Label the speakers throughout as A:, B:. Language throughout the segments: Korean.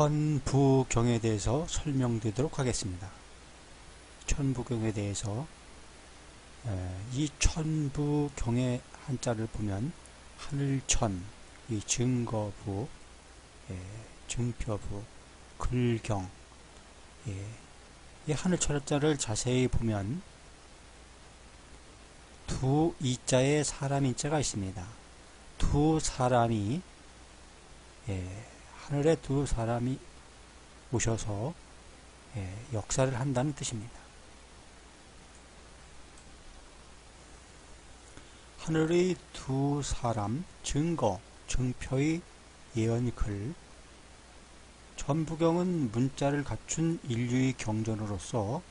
A: 천부경에 대해서 설명드리도록 하겠습니다. 천부경에 대해서 이 천부경의 한자를 보면 하늘천, 이 증거부, 예, 증표부, 글경, 예, 이 하늘천자를 자세히 보면 두 이자에 사람 인자가 있습니다. 두 사람이 예, 하늘에 두 사람이 오셔서 예, 역사를 한다는 뜻입니다. 하늘의 두 사람 증거, 증표의 예언글 전부경은 문자를 갖춘 인류의 경전으로서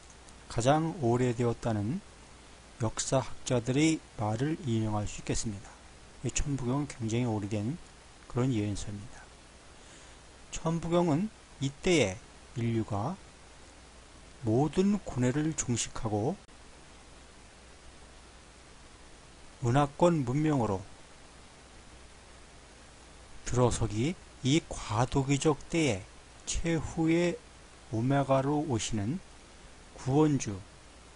A: 가장 오래되었다는 역사학자들의 말을 인용할 수 있겠습니다. 이 천부경은 굉장히 오래된 그런 예언서입니다. 천부경은 이때에 인류가 모든 고뇌를 종식하고 문화권 문명으로 들어서기 이 과도기적 때에 최후의 오메가로 오시는 구원주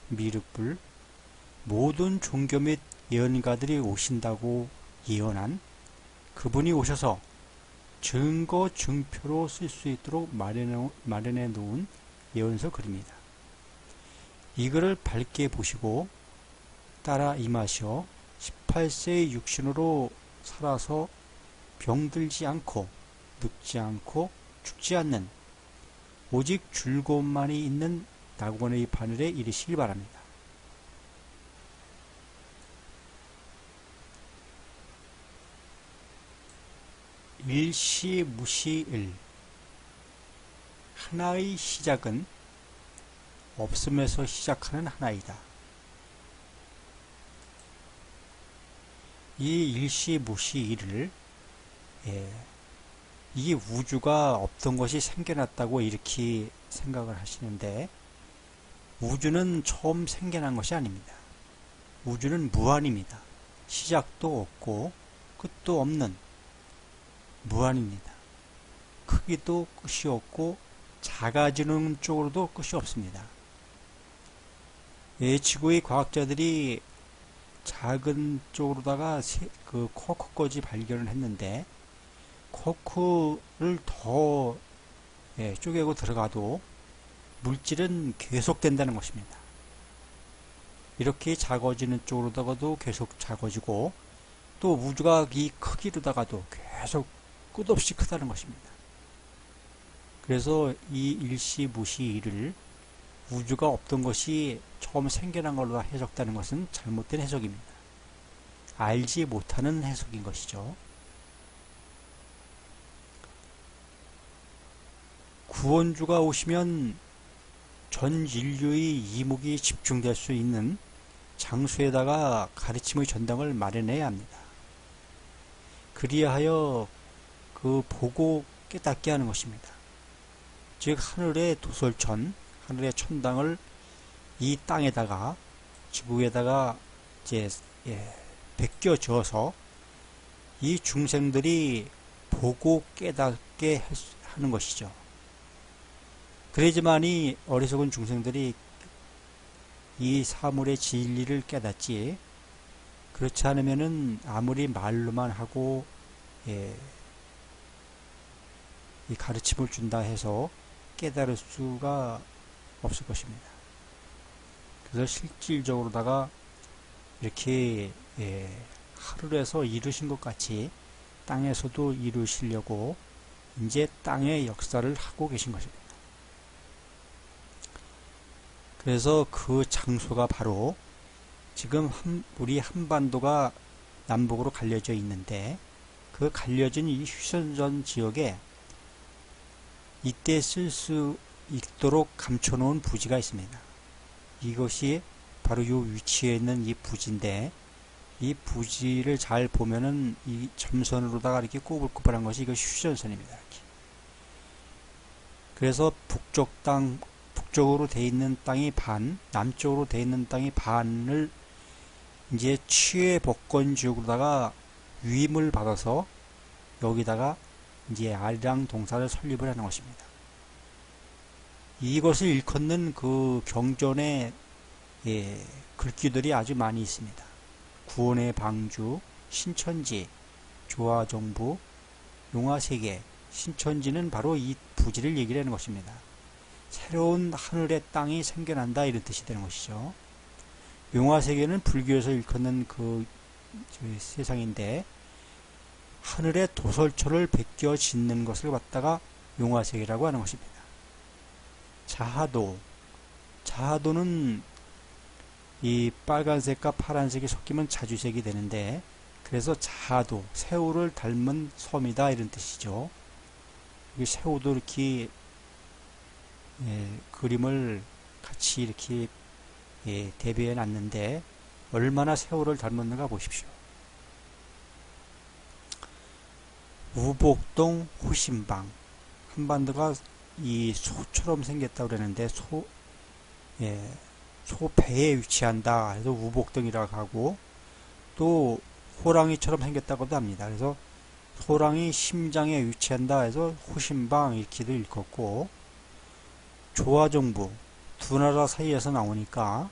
A: 미륵불 모든 종교 및 예언가들이 오신다고 예언한 그분이 오셔서 증거 증표로 쓸 수 있도록 마련해, 놓은 예언서 글입니다. 이 글을 밝게 보시고 따라 임하시어 18세의 육신으로 살아서 병들지 않고 늙지 않고 죽지 않는 오직 즐거움만이 있는 낙원의 바늘에 이르시길 바랍니다. 일시무시일 하나의 시작은 없음에서 시작하는 하나이다. 이 일시무시일을 예, 이 우주가 없던 것이 생겨났다고 이렇게 생각을 하시는데 우주는 처음 생겨난 것이 아닙니다. 우주는 무한입니다. 시작도 없고 끝도 없는 무한입니다. 크기도 끝이 없고 작아지는 쪽으로도 끝이 없습니다. 예, 지구의 과학자들이 작은 쪽으로다가 그 코크까지 발견을 했는데 코크를 더 예, 쪼개고 들어가도 물질은 계속된다는 것입니다. 이렇게 작아지는 쪽으로다가도 계속 작아지고 또 우주가 이 크기로다가도 계속 끝없이 크다는 것입니다. 그래서 이 일시무시일을 우주가 없던 것이 처음 생겨난 걸로 해석되는 것은 잘못된 해석입니다. 알지 못하는 해석인 것이죠. 구원주가 오시면 전 인류의 이목이 집중될 수 있는 장소에다가 가르침의 전당을 마련해야 합니다. 그리하여 그 보고 깨닫게 하는 것입니다. 즉 하늘의 도솔천, 하늘의 천당을 이 땅에다가 지구에다가 이제 예, 베껴져서 이 중생들이 보고 깨닫게 하는 것이죠. 그래야지만이 어리석은 중생들이 이 사물의 진리를 깨닫지 그렇지 않으면은 아무리 말로만 하고 예, 이 가르침을 준다 해서 깨달을 수가 없을 것입니다. 그래서 실질적으로다가 이렇게 예, 하늘에서 이루신 것 같이 땅에서도 이루시려고 이제 땅의 역사를 하고 계신 것입니다. 그래서 그 장소가 바로 지금 한, 우리 한반도가 남북으로 갈려져 있는데 그 갈려진 이 휴전전 지역에 이때 쓸 수 있도록 감춰놓은 부지가 있습니다. 이것이 바로 이 위치에 있는 이 부지인데 이 부지를 잘 보면은 이 점선으로다가 이렇게 꼬불꼬불한 것이 이것이 휴전선입니다. 이렇게. 그래서 북쪽 땅 북쪽으로 돼 있는 땅이 반, 남쪽으로 돼 있는 땅이 반을 이제 취해 복권 지역으로다가 위임을 받아서 여기다가 이제 아리랑 동사를 설립을 하는 것입니다. 이것을 일컫는 그 경전의 예, 글귀들이 아주 많이 있습니다. 구원의 방주, 신천지, 조화정부, 용화세계, 신천지는 바로 이 부지를 얘기를 하는 것입니다. 새로운 하늘의 땅이 생겨난다 이런 뜻이 되는 것이죠. 용화세계는 불교에서 일컫는 그 세상인데 하늘의 도설처를 베껴 짓는 것을 갖다가 용화세계라고 하는 것입니다. 자하도 자하도는 이 빨간색과 파란색이 섞이면 자주색이 되는데 그래서 자하도 새우를 닮은 섬이다 이런 뜻이죠. 이 새우도 이렇게 예, 그림을 같이 이렇게 예, 대비해 놨는데 얼마나 새우를 닮았는가 보십시오. 우복동 호신방 한반도가 이 소처럼 생겼다고 그러는데 소, 예, 소 배에 위치한다. 그래서 우복등이라고 하고 또 호랑이처럼 생겼다고도 합니다. 그래서 호랑이 심장에 위치한다 해서 호신방 이렇게도 읽었고 조화정부 두 나라 사이에서 나오니까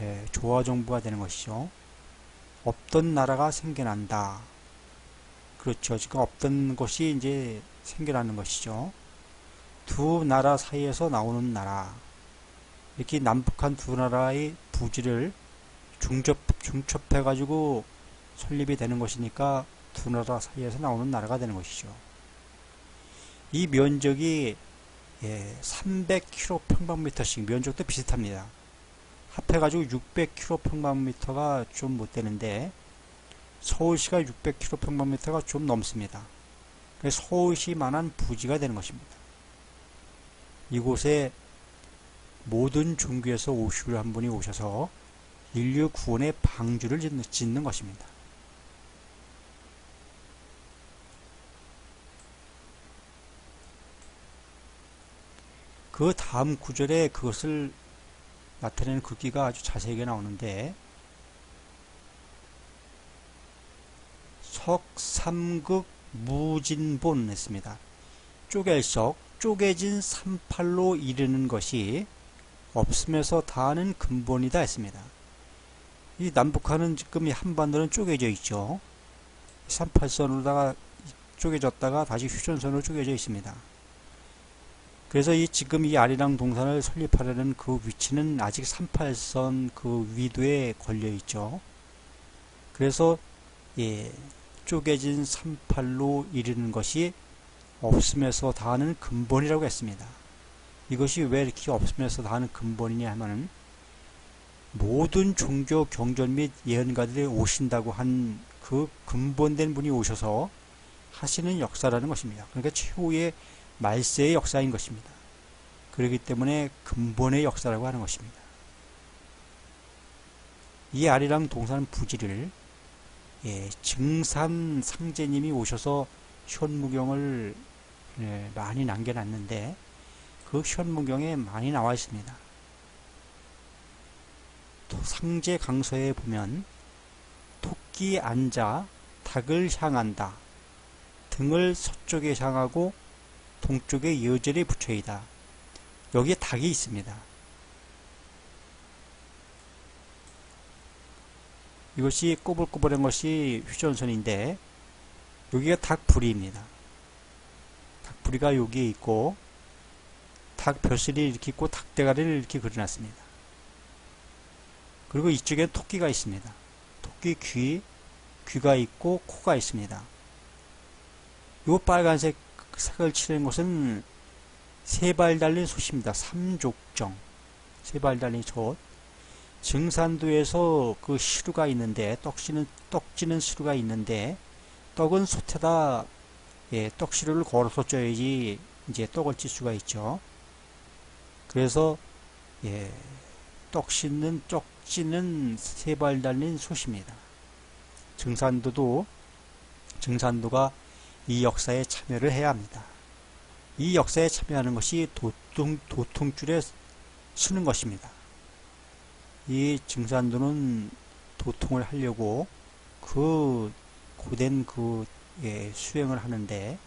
A: 예, 조화정부가 되는 것이죠. 없던 나라가 생겨난다. 그렇죠. 지금 없던 것이 이제 생겨나는 것이죠. 두 나라 사이에서 나오는 나라. 이렇게 남북한 두 나라의 부지를 중첩, 중첩해가지고 설립이 되는 것이니까 두 나라 사이에서 나오는 나라가 되는 것이죠. 이 면적이 예, 300km 평방미터씩 면적도 비슷합니다. 합해가지고 600km 평방미터가 좀 못 되는데 서울시가 600km 평방미터가 좀 넘습니다. 서울시만한 부지가 되는 것입니다. 이곳에 모든 종교에서 오시를 한 분이 오셔서 인류 구원의 방주를 짓는, 짓는 것입니다. 그 다음 구절에 그것을 나타내는 글귀가 아주 자세하게 나오는데 석삼극 무진본 했습니다. 쪼갤석 쪼개진 삼팔로 이르는 것이 없음에서 다하는 근본이다 했습니다. 이 남북한은 지금 이 한반도는 쪼개져 있죠. 38선으로다가 쪼개졌다가 다시 휴전선으로 쪼개져 있습니다. 그래서 이 지금 이 아리랑 동산을 설립하려는 그 위치는 아직 38선 그 위도에 걸려 있죠. 그래서 예, 쪼개진 38로 이르는 것이 없음에서 다하는 근본이라고 했습니다. 이것이 왜 이렇게 없음에서 다하는 근본이냐 하면은 모든 종교 경전 및 예언가들이 오신다고 한 그 근본된 분이 오셔서 하시는 역사라는 것입니다. 그러니까 최후의 말세의 역사인 것입니다. 그렇기 때문에 근본의 역사라고 하는 것입니다. 이 아리랑 동산 부지를 예, 증산 상제님이 오셔서 현무경을 예, 많이 남겨놨는데 그 현무경에 많이 나와 있습니다. 또 상제 강서에 보면 토끼 앉아 닭을 향한다. 등을 서쪽에 향하고 동쪽에 여절이 붙여있다. 여기에 닭이 있습니다. 이것이 꼬불꼬불한 것이 휴전선인데 여기가 닭부리입니다. 닭부리가 여기에 있고 닭 벼슬이 이렇게 있고 닭대가리를 이렇게 그려놨습니다. 그리고 이쪽에 토끼가 있습니다. 토끼 귀, 귀가 있고 코가 있습니다. 이 빨간색 색을 칠한 것은 세 발 달린 솥입니다. 삼족정. 세 발 달린 솥. 증산도에서 그 시루가 있는데 떡지는 떡지는 시루가 있는데 떡은 솥에다 예, 떡시루를 걸어서 쪄야지 이제 떡을 찔 수가 있죠. 그래서 예, 떡 씻는 떡지는 세 발 달린 솥입니다. 증산도도 증산도가 이 역사에 참여를 해야 합니다. 이 역사에 참여하는 것이 도통, 도통줄에 쓰는 것입니다. 이 증산도는 도통을 하려고 그 고된 그 예, 수행을 하는데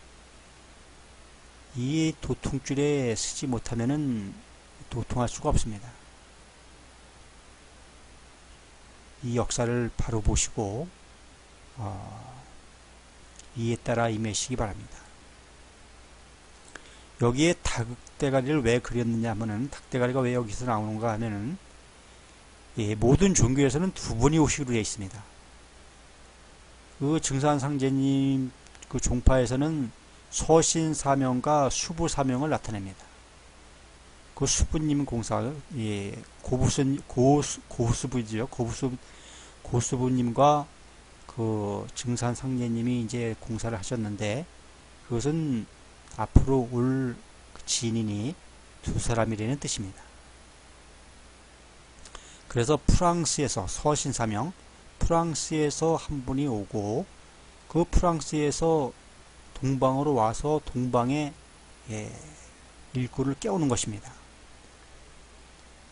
A: 이 도통줄에 쓰지 못하면은 도통할 수가 없습니다. 이 역사를 바로 보시고 어, 이에 따라 임하시기 바랍니다. 여기에 닭대가리를 왜 그렸느냐 하면은 닭대가리가 왜 여기서 나오는가 하면은 예, 모든 종교에서는 두 분이 오시기로 되어 있습니다. 그 증산 상제님 그 종파에서는 서신 사명과 수부 사명을 나타냅니다. 그 수부님 공사, 예, 고부수, 고, 고수부지요. 고부수, 고수부님과 그 증산 상제님이 이제 공사를 하셨는데, 그것은 앞으로 올그 지인이 두 사람이라는 뜻입니다. 그래서 프랑스에서 서신사명, 프랑스에서 한 분이 오고, 그 프랑스에서 동방으로 와서 동방의 예, 일구를 깨우는 것입니다.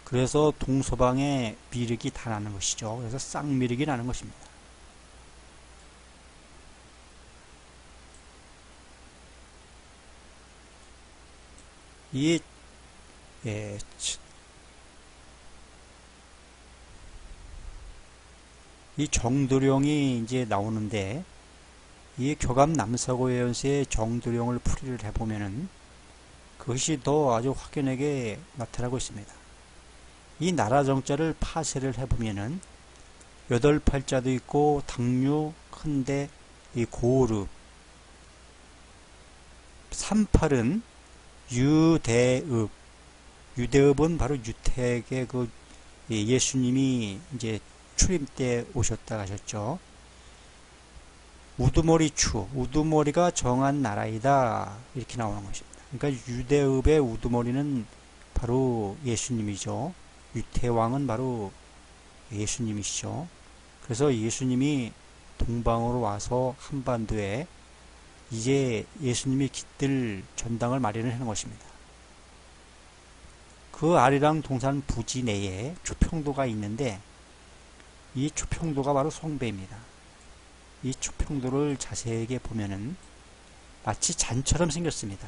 A: 그래서 동서방의 미륵이 다 나는 것이죠. 그래서 쌍미륵이 나는 것입니다. 이 예, 이 정도령이 이제 나오는데 이 교감 남사고연세의 정도령을 풀이를 해보면은 그것이 더 아주 확연하게 나타나고 있습니다. 이 나라 정자를 파쇄를 해보면은 여덟 팔자도 있고 당류 큰데 이 고르 38은 유대읍 유대읍은 바로 유택의 그 예수님이 이제 출임 때 오셨다 하셨죠. 우두머리 추, 우두머리가 정한 나라이다 이렇게 나오는 것입니다. 그러니까 유대읍의 우두머리는 바로 예수님이죠. 유태왕은 바로 예수님이시죠. 그래서 예수님이 동방으로 와서 한반도에 이제 예수님이 깃들 전당을 마련을 하는 것입니다. 그 아리랑 동산 부지 내에 초평도가 있는데 이 초평도가 바로 성배입니다. 이 초평도를 자세하게 보면은 마치 잔처럼 생겼습니다.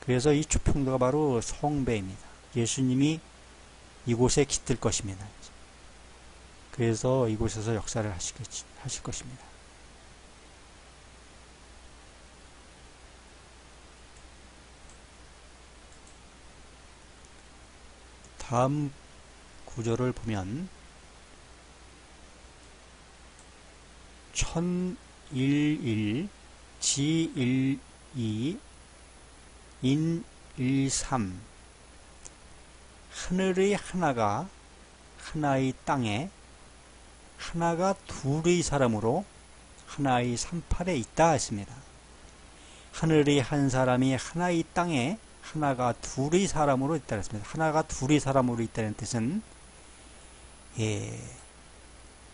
A: 그래서 이 초평도가 바로 성배입니다. 예수님이 이곳에 깃들 것입니다. 그래서 이곳에서 역사를 하실 것입니다. 다음 구절을 보면 천일일 지일이 인일삼 하늘의 하나가 하나의 땅에 하나가 둘의 사람으로 하나의 삼팔에 있다 했습니다. 하늘의 한 사람이 하나의 땅에 하나가 둘의 사람으로 있다 했습니다. 하나가 둘의 사람으로 있다는 뜻은 예,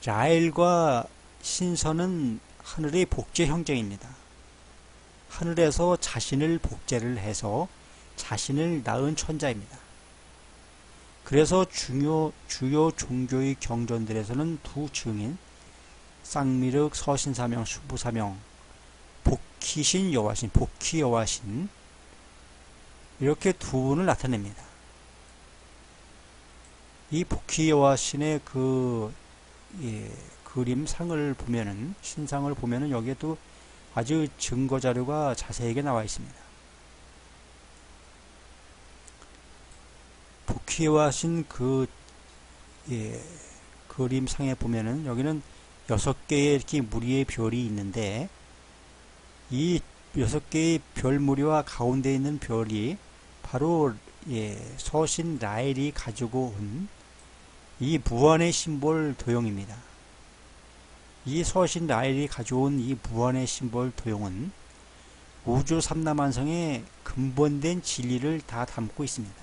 A: 라엘과 신선은 하늘의 복제 형제입니다. 하늘에서 자신을 복제를 해서 자신을 낳은 천자입니다. 그래서 중요, 주요 종교의 경전들에서는 두 증인, 쌍미륵, 서신사명, 수부사명, 복희신 여와신, 복희 여와신, 이렇게 두 분을 나타냅니다. 이 복희 여와신의 그, 예, 그림상을 보면은, 신상을 보면은 여기에도 아주 증거 자료가 자세하게 나와 있습니다. 복희와신 그 예, 그림상에 보면은 여기는 여섯 개의 이렇게 무리의 별이 있는데 이 여섯 개의 별 무리와 가운데 있는 별이 바로 예, 서신 라엘이 가지고 온 이 무한의 심볼 도용입니다. 이 서신 라엘이 가져온 이 무한의 심볼 도용은 우주 삼남한성의 근본된 진리를 다 담고 있습니다.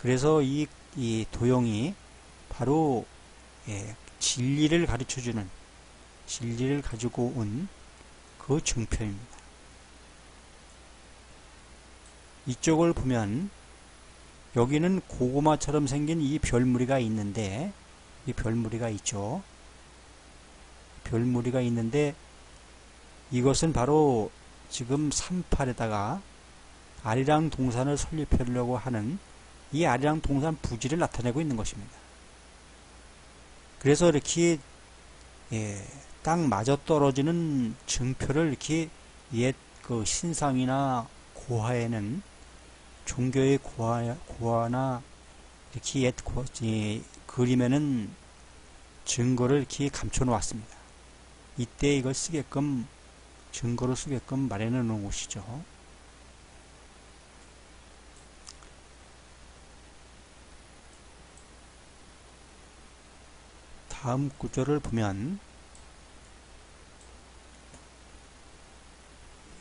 A: 그래서 이, 이 도용이 바로 예, 진리를 가르쳐주는 진리를 가지고 온 그 증표입니다. 이쪽을 보면 여기는 고구마처럼 생긴 이 별무리가 있는데 이 별무리가 있죠. 별무리가 있는데 이것은 바로 지금 38에다가 아리랑 동산을 설립하려고 하는 이 아리랑 동산 부지를 나타내고 있는 것입니다. 그래서 이렇게 예, 딱 맞아 떨어지는 증표를 이렇게 옛 그 신상이나 고화에는 종교의 고화, 고화나 이렇게 옛 고, 이, 그림에는 증거를 이렇게 감춰 놓았습니다. 이때 이걸 쓰게끔 증거로 쓰게끔 마련해 놓은 곳이죠. 다음 구조를 보면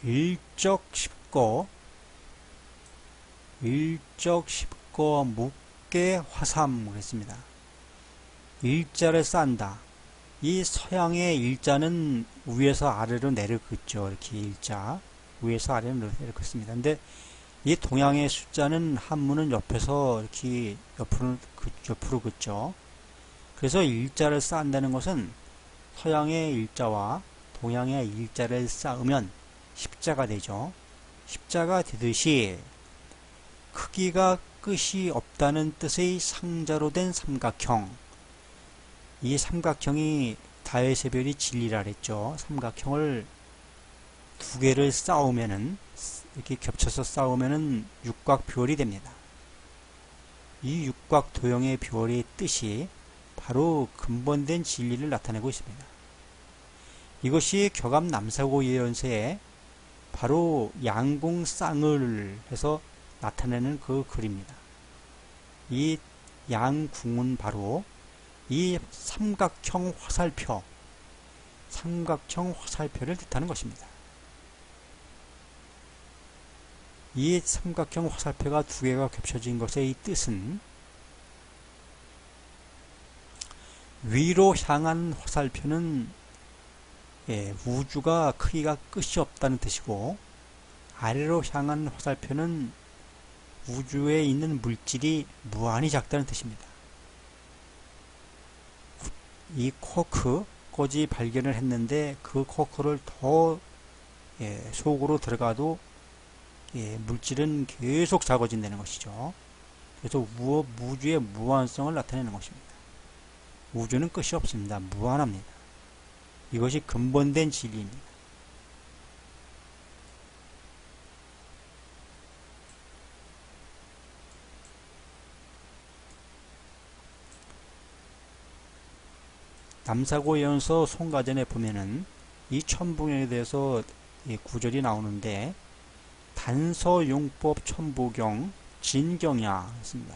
A: 일적 십거 일적 십거 묵계 화삼 그랬습니다. 일자를 쌓는다. 이 서양의 일자는 위에서 아래로 내려 긋죠. 이렇게 일자. 위에서 아래로 내려 긋습니다. 근데 이 동양의 숫자는 한문은 옆에서 이렇게 옆으로, 옆으로 긋죠. 그래서 일자를 쌓는다는 것은 서양의 일자와 동양의 일자를 쌓으면 십자가 되죠. 십자가 되듯이 크기가 끝이 없다는 뜻의 상자로 된 삼각형. 이 삼각형이 다회세별이 진리라 그랬죠. 삼각형을 두 개를 쌓으면은 이렇게 겹쳐서 쌓으면은 육각별이 됩니다. 이 육각도형의 별의 뜻이 바로 근본된 진리를 나타내고 있습니다. 이것이 격암 남사고 예언서에 바로 양궁쌍을 해서 나타내는 그 글입니다. 이 양궁은 바로 이 삼각형 화살표, 삼각형 화살표를 뜻하는 것입니다. 이 삼각형 화살표가 두 개가 겹쳐진 것의 뜻은 위로 향한 화살표는 예, 우주가 크기가 끝이 없다는 뜻이고 아래로 향한 화살표는 우주에 있는 물질이 무한히 작다는 뜻입니다. 이 코크 꼬지 발견을 했는데 그 코크를 더 예, 속으로 들어가도 예, 물질은 계속 작아진다는 것이죠. 그래서 우, 우주의 무한성을 나타내는 것입니다. 우주는 끝이 없습니다. 무한합니다. 이것이 근본된 진리입니다. 남사고 예언서 송가전에 보면은 이 천붕에 대해서 구절이 나오는데 단서용법 천부경 진경야 있습니다.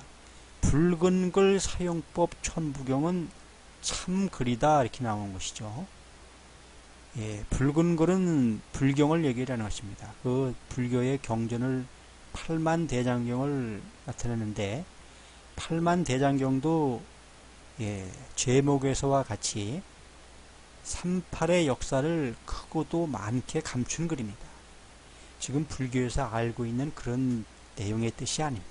A: 붉은 글 사용법 천부경은 참 글이다 이렇게 나오는 것이죠. 예, 붉은 글은 불경을 얘기하는 것입니다. 그 불교의 경전을 팔만 대장경을 나타내는데 팔만 대장경도 예, 제목에서와 같이 38의 역사를 크고도 많게 감춘 글입니다. 지금 불교에서 알고 있는 그런 내용의 뜻이 아닙니다.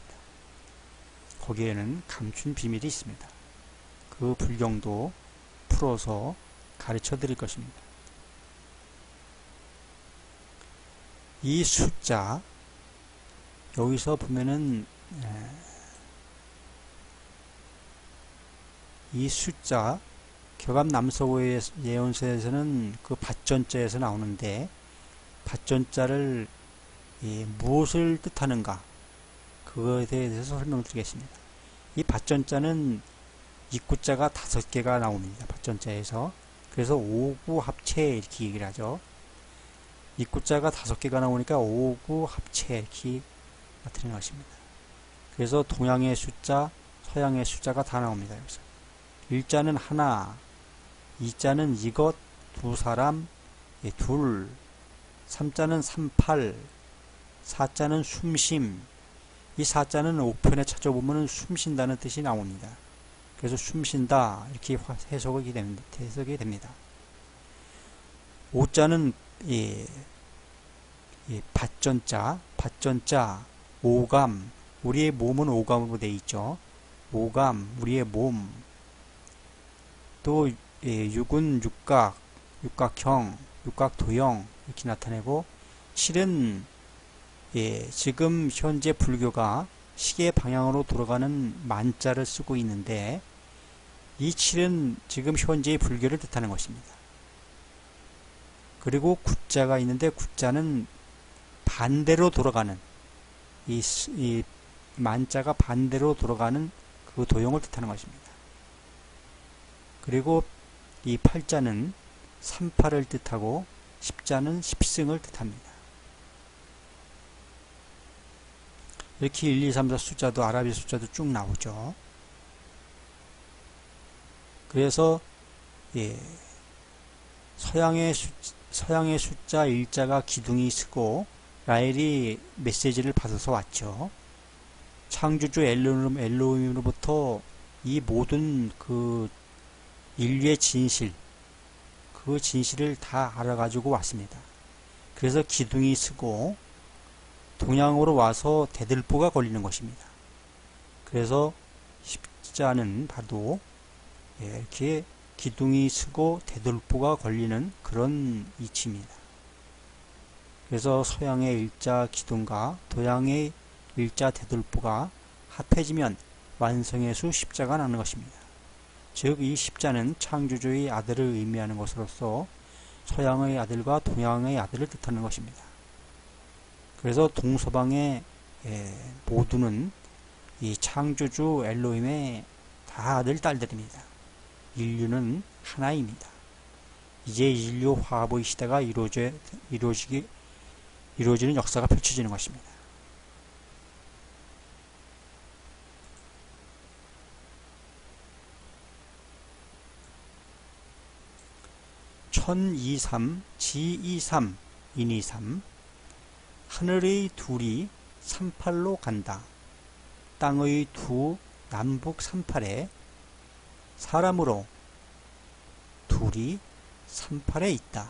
A: 거기에는 감춘 비밀이 있습니다. 그 불경도 풀어서 가르쳐 드릴 것입니다. 이 숫자 여기서 보면은 이 숫자 격암 남서고의 예언서에서는 그 밭전자에서 나오는데 밭전자를 무엇을 뜻하는가 그거에 대해서 설명드리겠습니다. 이 밭전자는 입구자가 다섯 개가 나옵니다. 박전자에서. 그래서 오구 합체 이렇게 얘기를 하죠. 입구자가 다섯 개가 나오니까 오구 합체 이렇게 나타내는 것입니다. 그래서 동양의 숫자, 서양의 숫자가 다 나옵니다. 여기서. 일자는 하나, 이자는 이것, 두 사람, 예, 둘, 삼자는 삼팔, 사자는 숨심, 이 사자는 옥편에 찾아보면 숨쉰다는 뜻이 나옵니다. 그래서 숨쉰다 이렇게 해석이 됩니다. 해석이 됩니다. 오자는 예, 예, 밭전자, 밭전자, 오감, 우리의 몸은 오감으로 되어 있죠. 오감, 우리의 몸. 또 예, 육은 육각, 육각형, 육각도형 이렇게 나타내고 7은 예, 지금 현재 불교가 시계 방향으로 돌아가는 만자를 쓰고 있는데 이 7은 지금 현재의 불교를 뜻하는 것입니다. 그리고 구자가 있는데 구자는 반대로 돌아가는 이, 이 만자가 반대로 돌아가는 그 도형을 뜻하는 것입니다. 그리고 이 팔자는 38을 뜻하고 십자는 십승을 뜻합니다. 이렇게 1, 2, 3, 4 숫자도 아라비 숫자도 쭉 나오죠. 그래서 예, 서양의 수, 서양의 숫자 일자가 기둥이 쓰고 라헬이 메시지를 받아서 왔죠. 창조주 엘로힘으로부터 이 모든 그 인류의 진실, 그 진실을 다 알아가지고 왔습니다. 그래서 기둥이 쓰고 동양으로 와서 대들보가 걸리는 것입니다. 그래서 십자는 바로 예, 이렇게 기둥이 쓰고 대들보가 걸리는 그런 이치입니다. 그래서 서양의 일자 기둥과 동양의 일자 대들보가 합해지면 완성의 수 십자가 나는 것입니다. 즉 이 십자는 창조주의 아들을 의미하는 것으로서 서양의 아들과 동양의 아들을 뜻하는 것입니다. 그래서 동서방의 예, 모두는 이 창조주 엘로힘의 다 아들 딸들입니다. 인류는 하나입니다. 이제 인류 화합의 시대가 이루어지기, 이루어지는 역사가 펼쳐지는 것입니다. 천이삼, 지이삼, 인이삼 하늘의 둘이 38로 간다. 땅의 두 남북 38에 사람으로 둘이 38에 있다.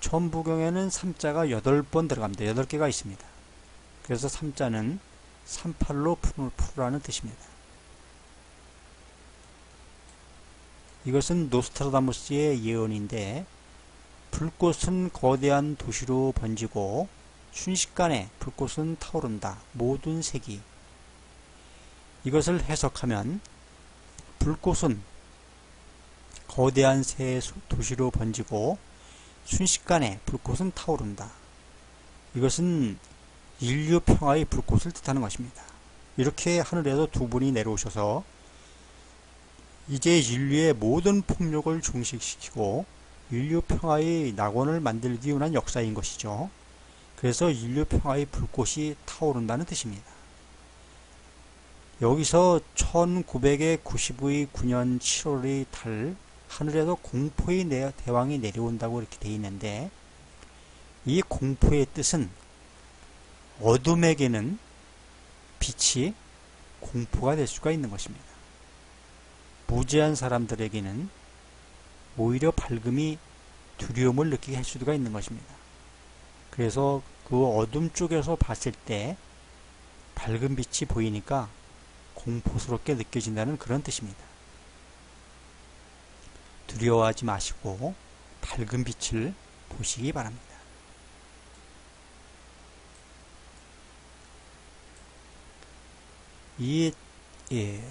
A: 천부경에는 3자가 8번 들어갑니다. 8개가 있습니다. 그래서 3자는 38로 풀으라는 뜻입니다. 이것은 노스트라다무스의 예언인데 불꽃은 거대한 도시로 번지고 순식간에 불꽃은 타오른다. 모든 색이. 이것을 해석하면 불꽃은 거대한 새 도시로 번지고 순식간에 불꽃은 타오른다. 이것은 인류 평화의 불꽃을 뜻하는 것입니다. 이렇게 하늘에서 두 분이 내려오셔서 이제 인류의 모든 폭력을 종식시키고 인류 평화의 낙원을 만들기 위한 역사인 것이죠. 그래서 인류 평화의 불꽃이 타오른다는 뜻입니다. 여기서 1900의 90의 9년 7월의 달 하늘에서 공포의 대왕이 내려온다고 이렇게 되어 있는데 이 공포의 뜻은 어둠에게는 빛이 공포가 될 수가 있는 것입니다. 무지한 사람들에게는 오히려 밝음이 두려움을 느끼게 할 수가 있는 것입니다. 그래서 그 어둠 쪽에서 봤을 때 밝은 빛이 보이니까 공포스럽게 느껴진다는 그런 뜻입니다. 두려워하지 마시고 밝은 빛을 보시기 바랍니다. 이 예,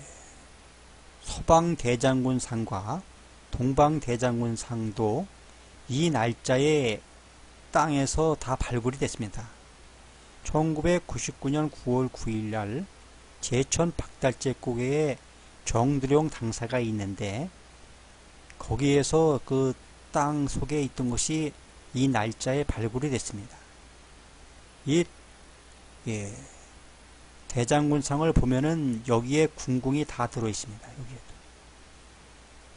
A: 서방 대장군 상과 동방대장군 상도 이 날짜에 땅에서 다 발굴이 됐습니다. 1999년 9월 9일 날 제천 박달재 고개에 정두룡 당사가 있는데 거기에서 그 땅 속에 있던 것이 이 날짜에 발굴이 됐습니다. 이 예, 대장군상을 보면은 여기에 궁궁이 다 들어 있습니다. 여기에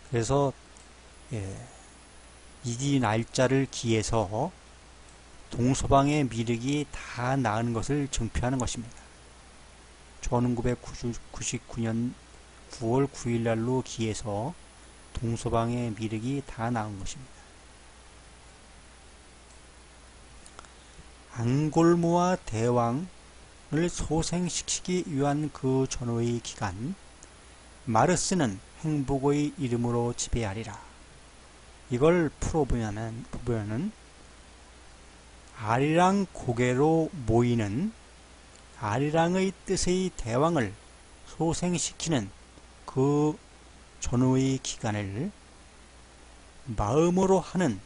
A: 그래서 예, 이 날짜를 기해서 동서방의 미륵이 다 나은 것을 증표하는 것입니다. 1999년 9월 9일 날로 기해서 동서방의 미륵이 다 나은 것입니다. 앙골모와 대왕 을 소생시키기 위한 그 전후의 기간 마르스는 행복의 이름으로 지배하리라. 이걸 풀어보면은, 보면은 아리랑 고개로 모이는 아리랑의 뜻의 대왕을 소생시키는 그 전후의 기간을 마음으로 하는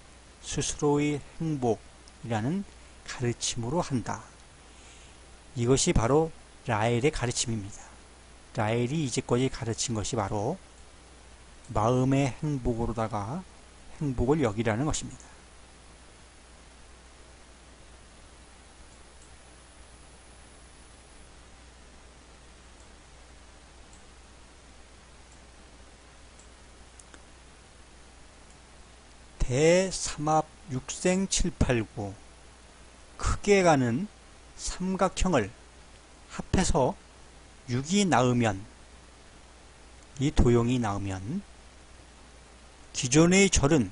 A: 스스로의 행복이라는 가르침으로 한다. 이것이 바로 라엘의 가르침입니다. 라엘이 이제까지 가르친 것이 바로 마음의 행복으로다가 행복을 여기라는 것입니다. 대삼합 육생 789 크게 가는 삼각형을 합해서 6이 나오면 이 도형이 나오면 기존의 절은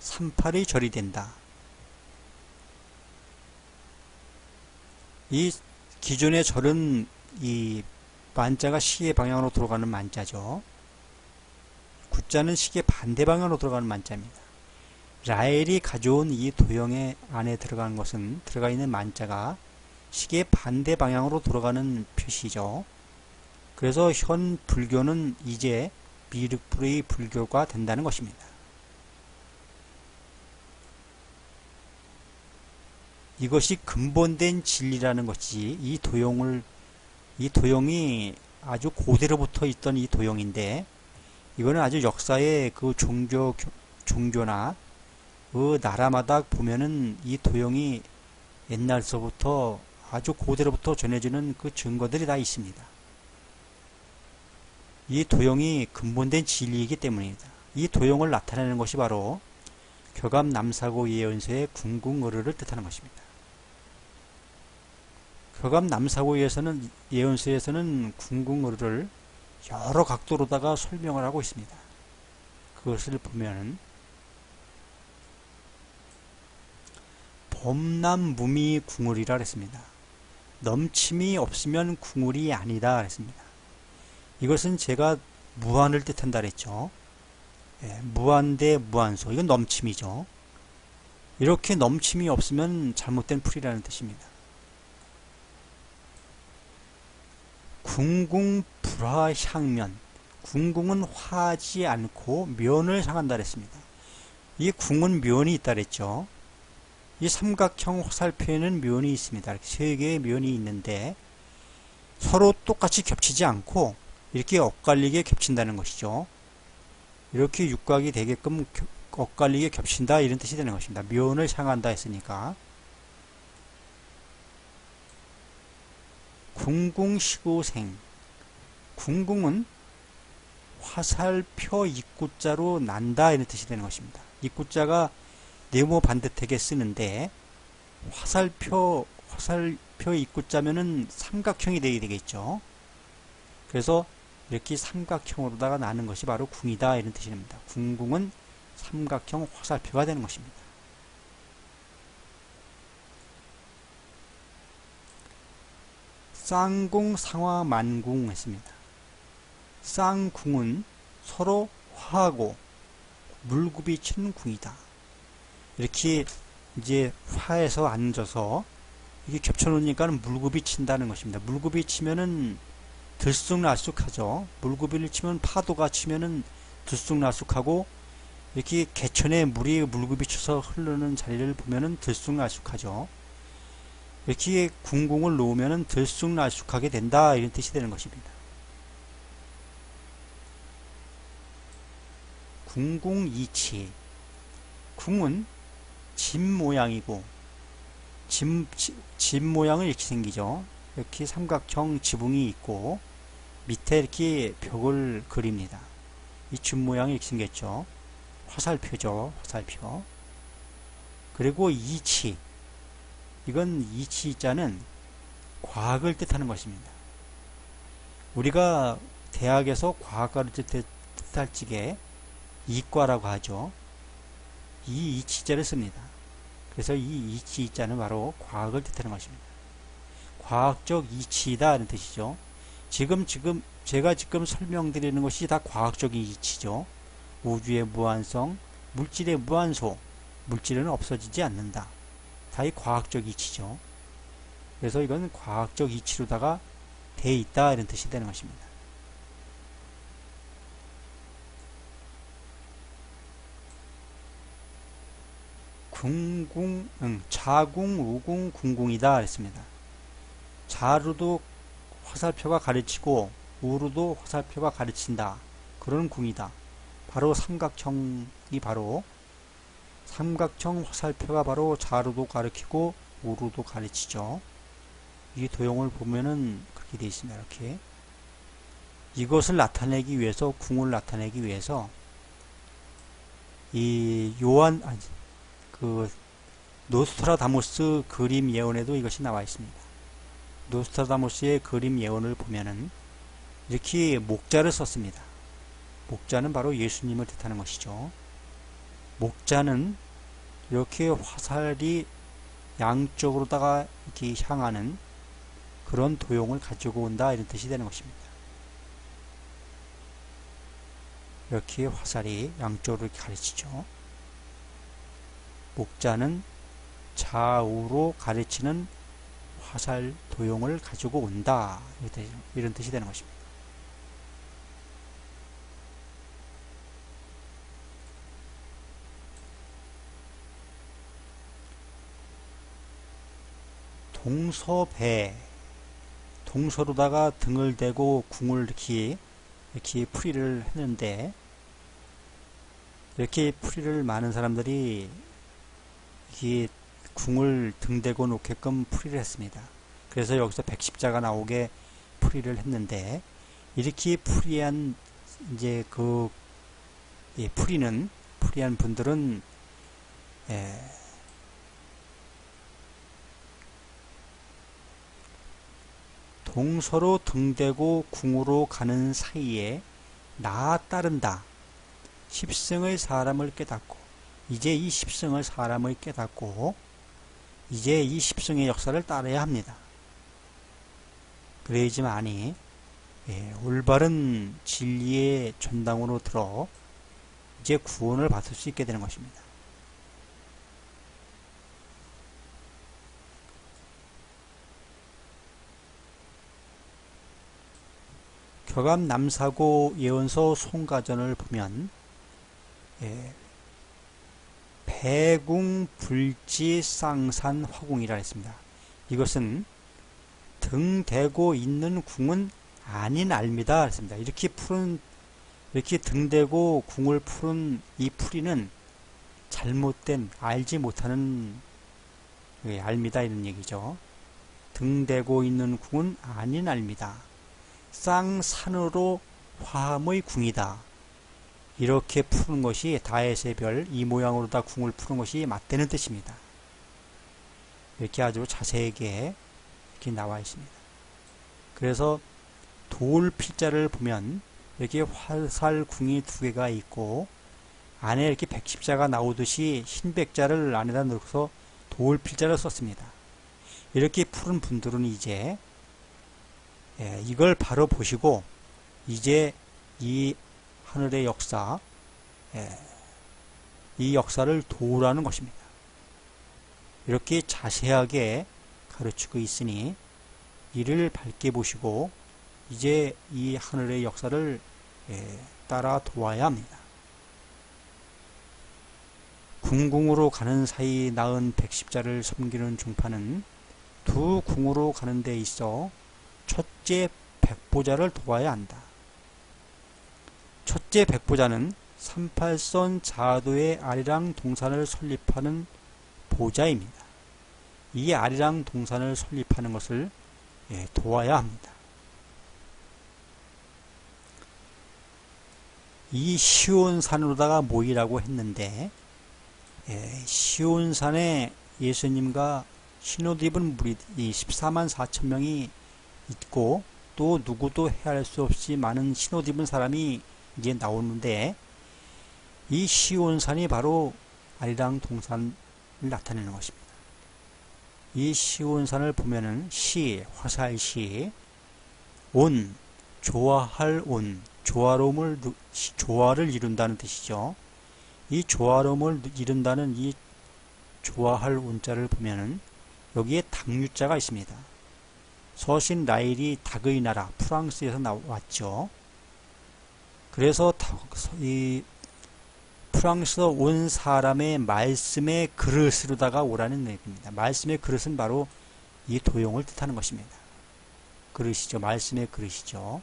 A: 38의 절이 된다. 이 기존의 절은 이 만자가 시계 방향으로 돌아가는 만자죠. 구자는 시계 반대 방향으로 돌아가는 만자입니다. 라엘이 가져온 이 도형의 안에 들어가는 것은 들어가 있는 만자가 시계 반대 방향으로 돌아가는 표시죠. 그래서 현 불교는 이제 미륵불의 불교가 된다는 것입니다. 이것이 근본된 진리라는 것이 이 도형을 이 도형이 아주 고대로부터 있던 이 도형인데 이거는 아주 역사의 그 종교 종교나 그 나라마다 보면은 이 도형이 옛날서부터 아주 고대로부터 전해지는 그 증거들이 다 있습니다. 이 도형이 근본된 진리이기 때문입니다. 이 도형을 나타내는 것이 바로 교감 남사고 예언서의 궁궁어르를 뜻하는 것입니다. 교감 남사고에서는 예언서에서는 궁궁어르를 여러 각도로다가 설명을 하고 있습니다. 그것을 보면 범남무미 궁울이라 그랬습니다. 넘침이 없으면 궁울이 아니다 그랬습니다. 이것은 제가 무한을 뜻한다 그랬죠. 예, 무한 대 무한소 이건 넘침이죠. 이렇게 넘침이 없으면 잘못된 풀이라는 뜻입니다. 궁궁 불화향면 궁궁은 화지 않고 면을 향한다 그랬습니다. 이 궁은 면이 있다 그랬죠. 이 삼각형 화살표에는 면이 있습니다. 이렇게 세 개의 면이 있는데 서로 똑같이 겹치지 않고 이렇게 엇갈리게 겹친다는 것이죠. 이렇게 육각이 되게끔 엇갈리게 겹친다 이런 뜻이 되는 것입니다. 면을 향한다 했으니까 궁궁시고생 궁궁은 화살표 입구자로 난다 이런 뜻이 되는 것입니다. 입구자가 네모 반듯하게 쓰는데 화살표 화살표 입구자면은 삼각형이 되게 되겠죠. 그래서 이렇게 삼각형으로다가 나는 것이 바로 궁이다 이런 뜻입니다. 궁궁은 삼각형 화살표가 되는 것입니다. 쌍궁 상화 만궁 했습니다. 쌍궁은 서로 화하고 물굽이 치는 궁이다. 이렇게 이제 화에서 앉아서 이게 겹쳐놓으니까 물굽이 친다는 것입니다. 물굽이 치면은 들쑥날쑥하죠. 물구비를 치면 파도가 치면은 들쑥날쑥하고 이렇게 개천에 물이 물구비 쳐서 흐르는 자리를 보면은 들쑥날쑥하죠. 이렇게 궁궁을 놓으면은 들쑥날쑥하게 된다 이런 뜻이 되는 것입니다. 궁궁이치 궁은 집 모양이고 집, 집 모양은 이렇게 생기죠. 이렇게 삼각형 지붕이 있고 밑에 이렇게 벽을 그립니다. 이줌 모양이 이렇게 생겼죠. 화살표죠. 화살표. 그리고 이치. 이건 이치자는 과학을 뜻하는 것입니다. 우리가 대학에서 과학과를 뜻할 적에 이과라고 하죠. 이 이치자를 씁니다. 그래서 이 이치자는 바로 과학을 뜻하는 것입니다. 과학적 이치다 는 뜻이죠. 지금 지금 제가 지금 설명드리는 것이 다 과학적인 이치죠. 우주의 무한성, 물질의 무한소, 물질은 없어지지 않는다. 다 이 과학적 이치죠. 그래서 이건 과학적 이치로다가 돼 있다 이런 뜻이 되는 것입니다. 궁궁, 응, 자궁, 우궁, 궁궁이다 그랬습니다. 자루도 화살표가 가르치고 우루도 화살표가 가르친다. 그런 궁이다. 바로 삼각형이 바로 삼각형 화살표가 바로 자루도 가르치고 우루도 가르치죠. 이 도형을 보면은 그렇게 되어 있습니다. 이렇게 이것을 나타내기 위해서 궁을 나타내기 위해서 이 요한 아니 그 노스트라다무스 그림 예언에도 이것이 나와 있습니다. 노스트라다무스의 그림 예언을 보면은 이렇게 목자를 썼습니다. 목자는 바로 예수님을 뜻하는 것이죠. 목자는 이렇게 화살이 양쪽으로다가 이렇게 향하는 그런 도형을 가지고 온다 이런 뜻이 되는 것입니다. 이렇게 화살이 양쪽으로 가르치죠. 목자는 좌우로 가르치는 화살 도용을 가지고 온다 이런 뜻이 되는 것입니다. 동서배 동서로다가 등을 대고 궁을 이렇게 이렇게 풀이를 했는데 이렇게 풀이를 많은 사람들이 이게 궁을 등대고 놓게끔 풀이를 했습니다. 그래서 여기서 백십자가 나오게 풀이를 했는데 이렇게 풀이한 이제 그 예, 풀이는 풀이한 분들은 예, 동서로 등대고 궁으로 가는 사이에 나 따른다. 십승의 사람을 깨닫고 이제 이 십승의 사람을 깨닫고 이제 이 십승의 역사를 따라야 합니다. 그래야지만이 예, 올바른 진리의 전당으로 들어 이제 구원을 받을 수 있게 되는 것입니다. 격암 남사고 예언서 송가전을 보면 예, 배궁 불지 쌍산 화궁이라 했습니다. 이것은 등 대고 있는 궁은 아닌 알미다 했습니다. 이렇게 푸른 이렇게 등 대고 궁을 푸른 이 풀이는 잘못된 알지 못하는 예, 알미다 이런 얘기죠. 등 대고 있는 궁은 아닌 알미다. 쌍산으로 화함의 궁이다. 이렇게 푸는 것이 다에세 별, 이 모양으로 다 궁을 푸는 것이 맞다는 뜻입니다. 이렇게 아주 자세하게 이렇게 나와 있습니다. 그래서 돌 필자를 보면 이렇게 화살궁이 두 개가 있고 안에 이렇게 백십자가 나오듯이 흰 백자를 안에다 넣어서 돌 필자를 썼습니다. 이렇게 푸른 분들은 이제 예, 이걸 바로 보시고 이제 이 하늘의 역사 예, 이 역사를 도우라는 것입니다. 이렇게 자세하게 가르치고 있으니 이를 밝게 보시고 이제 이 하늘의 역사를 예, 따라 도와야 합니다. 궁궁으로 가는 사이 낳은 백십자를 섬기는 종파는 두 궁으로 가는 데 있어 첫째 백보자를 도와야 한다. 첫째 백보자는 38선 자도의 아리랑 동산을 설립하는 보자입니다. 이 아리랑 동산을 설립하는 것을 예, 도와야 합니다. 이 시온산으로다가 모이라고 했는데 예, 시온산에 예수님과 신호도 입은 무리 14만 4천 명이 있고 또 누구도 헤아릴 수 없이 많은 신옷 입은 사람이 이제 나오는데 이 시온산이 바로 아리랑 동산을 나타내는 것입니다. 이 시온산을 보면은 시, 화살 시, 온, 좋아할 온, 조화로움을, 조화를 이룬다는 뜻이죠. 이 조화로움을 이룬다는 이 좋아할 운자를 보면은 여기에 당유자가 있습니다. 서신 라일이 닭의 나라 프랑스에서 나왔죠. 그래서 이 프랑스 온 사람의 말씀의 그릇으로다가 오라는 얘기입니다. 말씀의 그릇은 바로 이 도용을 뜻하는 것입니다. 그릇이죠. 말씀의 그릇이죠.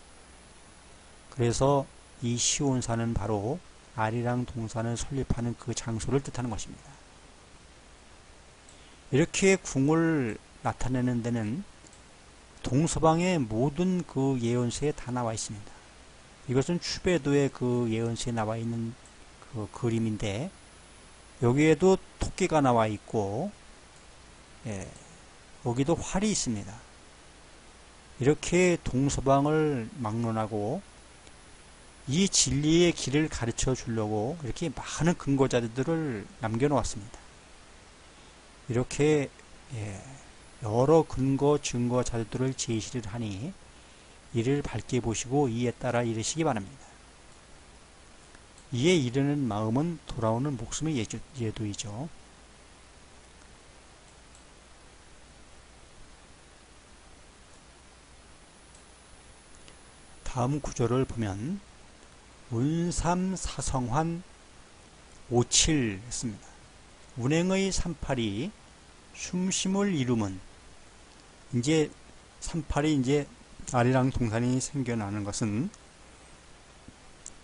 A: 그래서 이 시온산은 바로 아리랑 동산을 설립하는 그 장소를 뜻하는 것입니다. 이렇게 궁을 나타내는 데는 동서방의 모든 그 예언서에 다 나와 있습니다. 이것은 추배도의 그 예언서에 나와 있는 그 그림인데 여기에도 토끼가 나와 있고 예, 여기도 활이 있습니다. 이렇게 동서방을 막론하고 이 진리의 길을 가르쳐 주려고 이렇게 많은 근거자들을 남겨 놓았습니다. 이렇게 예, 여러 근거 증거 자료들을 제시를 하니 이를 밝게 보시고 이에 따라 이르시기 바랍니다. 이에 이르는 마음은 돌아오는 목숨의 예도 이죠. 다음 구절을 보면 운삼 사성환 오칠 했습니다. 운행의 38이 숨심을 이루면 이제 38이 이제 아리랑 동산이 생겨나는 것은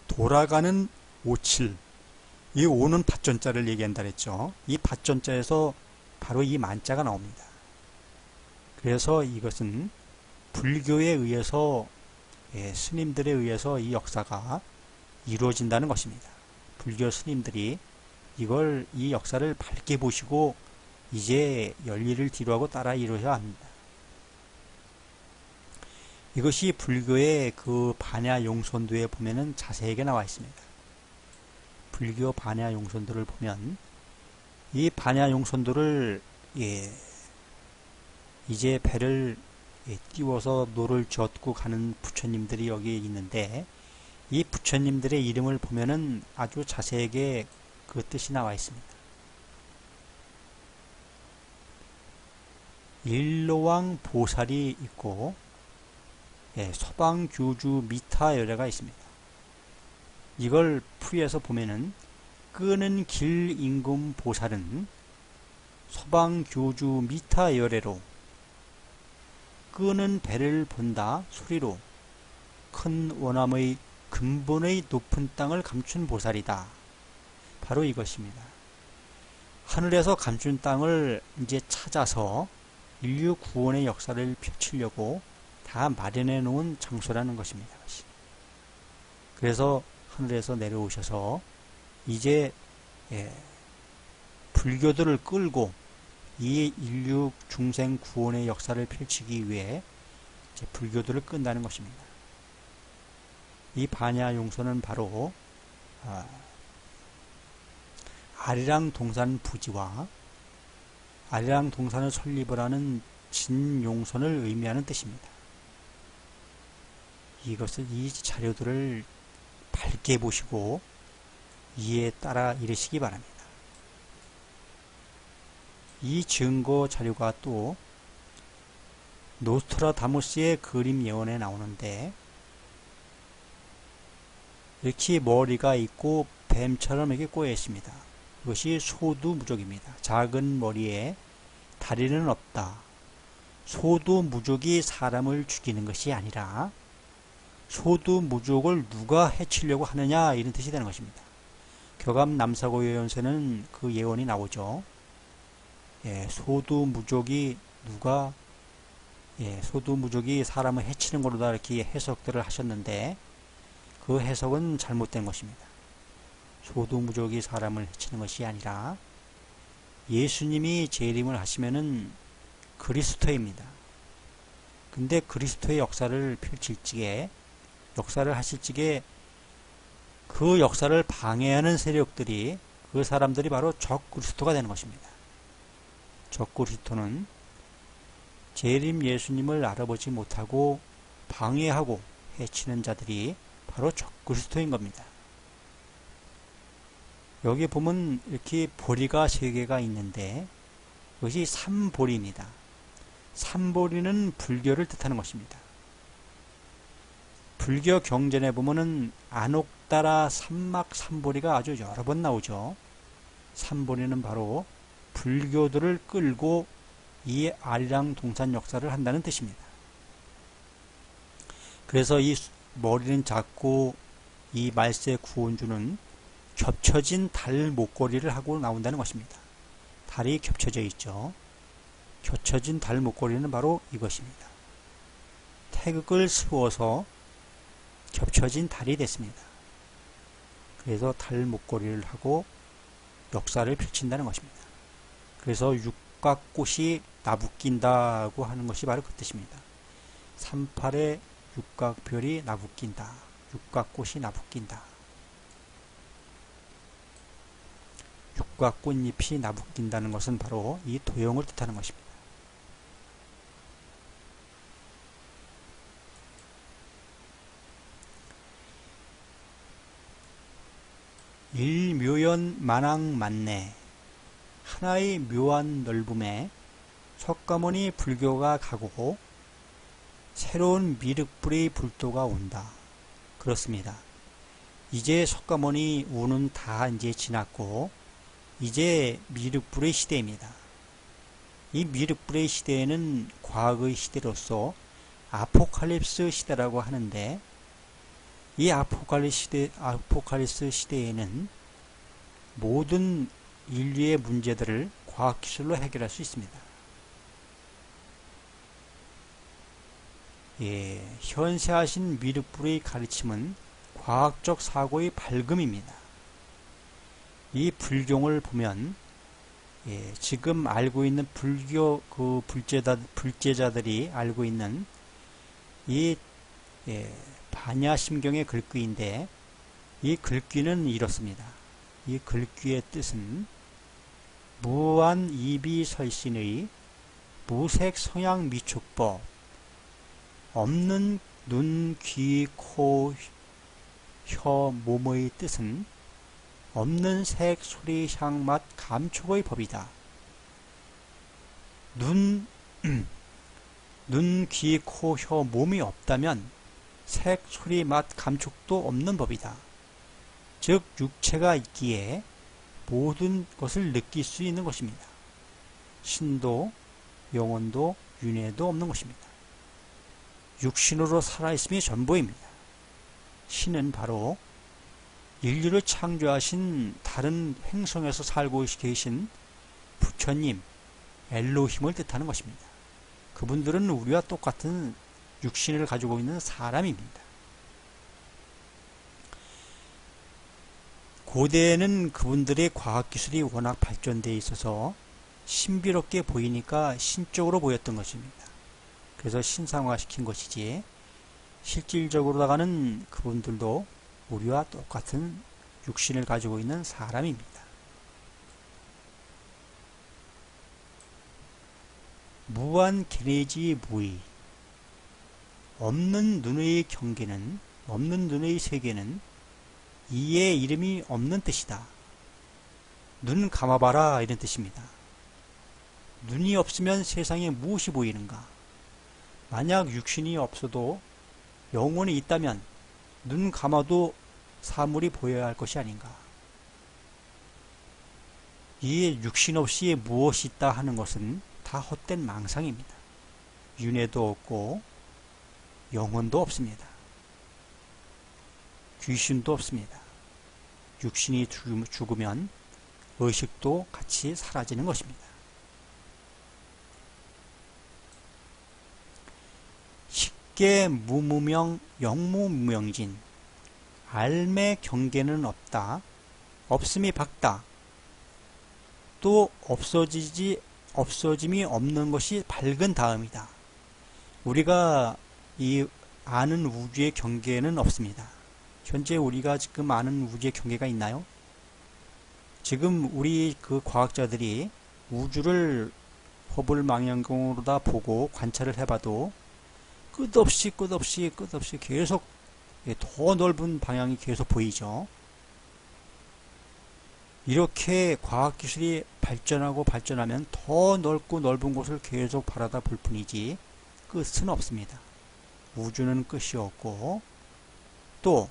A: 돌아가는 57. 이 5는 밭전자를 얘기한다 그랬죠. 이 밭전자에서 바로 이 만자가 나옵니다. 그래서 이것은 불교에 의해서 예, 스님들에 의해서 이 역사가 이루어진다는 것입니다. 불교 스님들이 이걸 이 역사를 밝게 보시고 이제 열일을 뒤로하고 따라 이루어야 합니다. 이것이 불교의 그 반야 용선도에 보면은 자세하게 나와 있습니다. 불교 반야 용선도를 보면 이 반야 용선도를 예, 이제 배를 예, 띄워서 노를 젓고 가는 부처님들이 여기 있는데 이 부처님들의 이름을 보면은 아주 자세하게 그 뜻이 나와 있습니다. 일로왕 보살이 있고 예, 서방규주 미타 열애가 있습니다. 이걸 풀이해서 보면은 끄는 길 임금 보살은 서방 교주 미타 열애로 끄는 배를 본다 소리로 큰 원함의 근본의 높은 땅을 감춘 보살이다. 바로 이것입니다. 하늘에서 감춘 땅을 이제 찾아서 인류 구원의 역사를 펼치려고 다 마련해 놓은 장소라는 것입니다. 그래서 하늘에서 내려오셔서 이제 예, 불교들을 끌고 이 인류 중생 구원의 역사를 펼치기 위해 불교들을 끈다는 것입니다. 이 반야 용서는 바로 아, 아리랑 동산 부지와 아리랑 동산을 설립을 하는 진용선을 의미하는 뜻입니다. 이것을 이 자료들을 밝게 보시고 이에 따라 이르시기 바랍니다. 이 증거 자료가 또 노스트라다무스의 그림 예언에 나오는데 이렇게 머리가 있고 뱀처럼 이렇게 꼬여 있습니다. 이것이 소두무족입니다. 작은 머리에 다리는 없다. 소두무족이 사람을 죽이는 것이 아니라 소두무족을 누가 해치려고 하느냐 이런 뜻이 되는 것입니다. 교감 남사고 예언서는 그 예언이 나오죠. 예, 소두무족이 누가 예, 소두무족이 사람을 해치는 걸로다 이렇게 해석들을 하셨는데 그 해석은 잘못된 것입니다. 소두무족이 사람을 해치는 것이 아니라 예수님이 재림을 하시면은 그리스도입니다. 근데 그리스도의 역사를 펼칠 적에 역사를 하실 적에 그 역사를 방해하는 세력들이 그 사람들이 바로 적 그리스도가 되는 것입니다. 적 그리스도는 재림 예수님을 알아보지 못하고 방해하고 해치는 자들이 바로 적 그리스도인 겁니다. 여기 보면 이렇게 보리가 세 개가 있는데 이것이 삼보리입니다. 삼보리는 불교를 뜻하는 것입니다. 불교 경전에 보면은 안옥따라 삼막 삼보리가 아주 여러 번 나오죠. 삼보리는 바로 불교도를 끌고 이 아리랑 동산 역사를 한다는 뜻입니다. 그래서 이 머리는 작고 이 말세 구원주는 겹쳐진 달 목걸이를 하고 나온다는 것입니다. 달이 겹쳐져 있죠. 겹쳐진 달 목걸이는 바로 이것입니다. 태극을 세워서 겹쳐진 달이 됐습니다. 그래서 달 목걸이를 하고 역사를 펼친다는 것입니다. 그래서 육각꽃이 나부낀다고 하는 것이 바로 그 뜻입니다. 38의 육각별이 나부낀다. 육각꽃이 나부낀다. 육각꽃잎이 나부낀다는 것은 바로 이 도형을 뜻하는 것입니다. 일묘연 만왕 만내 하나의 묘한 넓음에 석가모니 불교가 가고 새로운 미륵불의 불도가 온다. 그렇습니다. 이제 석가모니 우는 다 이제 지났고 이제 미륵불의 시대입니다. 이 미륵불의 시대에는 과거의 시대로서 아포칼립스 시대라고 하는데 이 아포칼립스 시대, 아포칼립스 시대에는 모든 인류의 문제들을 과학기술로 해결할 수 있습니다. 예, 현세하신 미륵불의 가르침은 과학적 사고의 발금입니다. 이 불경을 보면 예, 지금 알고 있는 불교 그 불제자 불제자들이 알고 있는 이 예, 반야심경의 글귀인데 이 글귀는 이렇습니다. 이 글귀의 뜻은 무한 이비설신의 무색 성향 미축법 없는 눈, 귀, 코, 혀, 몸의 뜻은 없는 색, 소리, 향, 맛, 감촉의 법이다. 눈, 눈, 귀, 코, 혀, 몸이 없다면 색, 소리, 맛, 감촉도 없는 법이다. 즉, 육체가 있기에 모든 것을 느낄 수 있는 것입니다. 신도, 영혼도, 윤회도 없는 것입니다. 육신으로 살아있음이 전부입니다. 신은 바로 인류를 창조하신 다른 행성에서 살고 계신 부처님, 엘로힘을 뜻하는 것입니다. 그분들은 우리와 똑같은 육신을 가지고 있는 사람입니다. 고대에는 그분들의 과학기술이 워낙 발전되어 있어서 신비롭게 보이니까 신적으로 보였던 것입니다. 그래서 신상화시킨 것이지 실질적으로다가는 그분들도 우리와 똑같은 육신을 가지고 있는 사람입니다. 무한 기내지 무의 없는 눈의 경계는 없는 눈의 세계는 이의 이름이 없는 뜻이다. 눈 감아봐라 이런 뜻입니다. 눈이 없으면 세상에 무엇이 보이는가? 만약 육신이 없어도 영혼이 있다면 눈 감아도 사물이 보여야 할 것이 아닌가. 이 육신 없이 무엇이 있다 하는 것은 다 헛된 망상입니다. 윤회도 없고 영혼도 없습니다. 귀신도 없습니다. 육신이 죽으면 의식도 같이 사라지는 것입니다. 쉽게 무무명 영무무명진 알매 경계는 없다. 없음이 밝다. 또 없어지지 없어짐이 없는 것이 밝은 다음이다. 우리가 이 아는 우주의 경계는 없습니다. 현재 우리가 지금 아는 우주의 경계가 있나요? 지금 우리 그 과학자들이 우주를 허블 망원경으로 다 보고 관찰을 해봐도 끝없이 끝없이 끝없이 계속 더 넓은 방향이 계속 보이죠. 이렇게 과학기술이 발전하고 발전하면 더 넓고 넓은 곳을 계속 바라다 볼 뿐이지 끝은 없습니다. 우주는 끝이 없고 또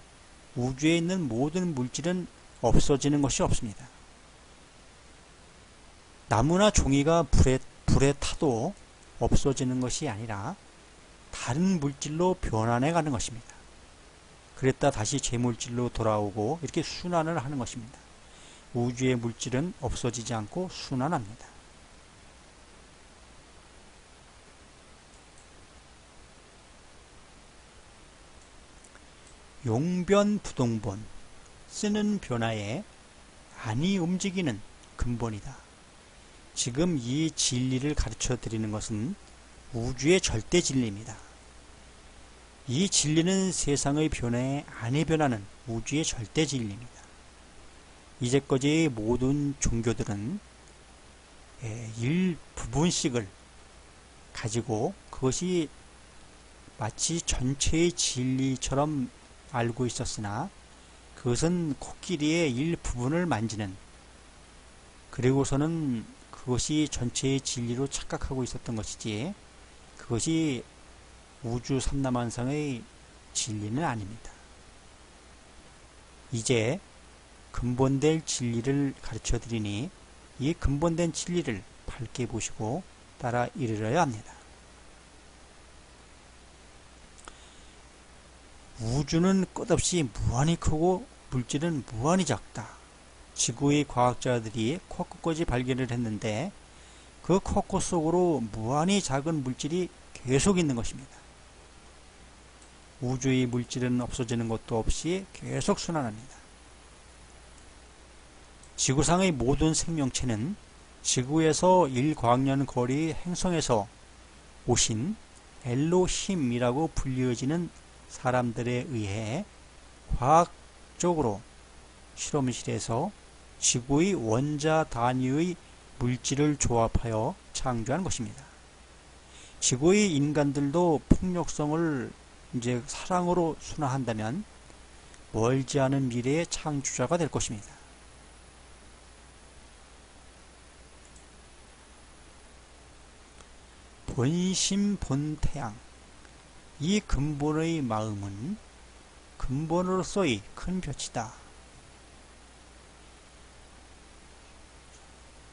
A: 우주에 있는 모든 물질은 없어지는 것이 없습니다. 나무나 종이가 불에, 불에 타도 없어지는 것이 아니라 다른 물질로 변환해 가는 것입니다. 그랬다 다시 재물질로 돌아오고 이렇게 순환을 하는 것입니다. 우주의 물질은 없어지지 않고 순환합니다. 용변부동본 쓰는 변화에 안이 움직이는 근본이다. 지금 이 진리를 가르쳐 드리는 것은 우주의 절대 진리입니다. 이 진리는 세상의 변화에 안이 변하는 우주의 절대 진리입니다. 이제까지 모든 종교들은 예, 일부분씩을 가지고 그것이 마치 전체의 진리처럼 알고 있었으나 그것은 코끼리의 일부분을 만지는 그리고서는 그것이 전체의 진리로 착각하고 있었던 것이지 그것이 우주 삼라만상의 진리는 아닙니다. 이제 근본될 진리를 가르쳐 드리니 이 근본된 진리를 밝게 보시고 따라 이르러야 합니다. 우주는 끝없이 무한히 크고 물질은 무한히 작다. 지구의 과학자들이 코끝까지 발견을 했는데 그 코끝 속으로 무한히 작은 물질이 계속 있는 것입니다. 우주의 물질은 없어지는 것도 없이 계속 순환합니다. 지구상의 모든 생명체는 지구에서 1광년 거리 행성에서 오신 엘로힘이라고 불리어지는 사람들에 의해 과학적으로 실험실에서 지구의 원자 단위의 물질을 조합하여 창조한 것입니다. 지구의 인간들도 폭력성을 이제 사랑으로 순화한다면 멀지 않은 미래의 창조자가 될 것입니다. 본심 본태양 이 근본의 마음은 근본으로서의 큰 볕이다.